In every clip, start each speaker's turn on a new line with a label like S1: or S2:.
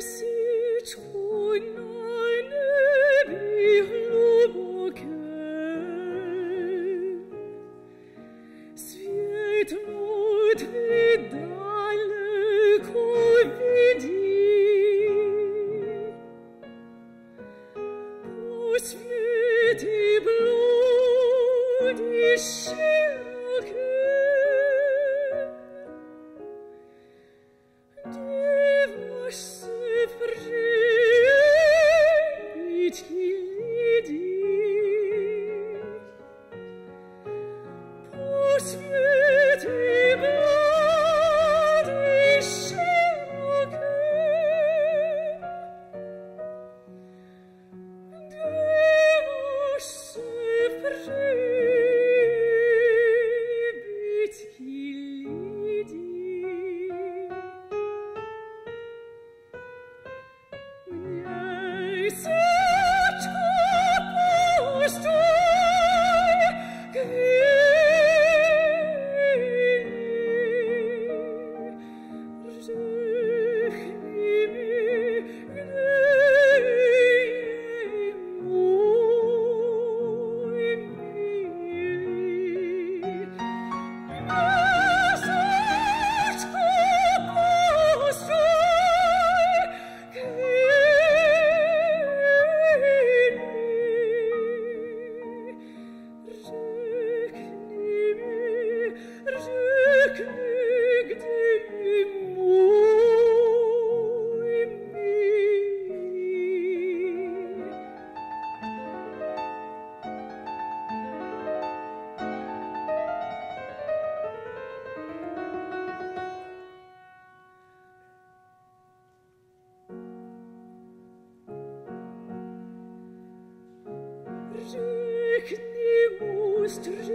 S1: Sicut non erit lucer Sicut tudit dalco vidit Ubi te blood et Ich nehm uns drüber,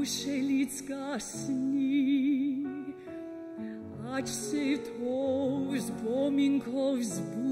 S1: ušelic gasni, ač se to vzbominko vzbudi.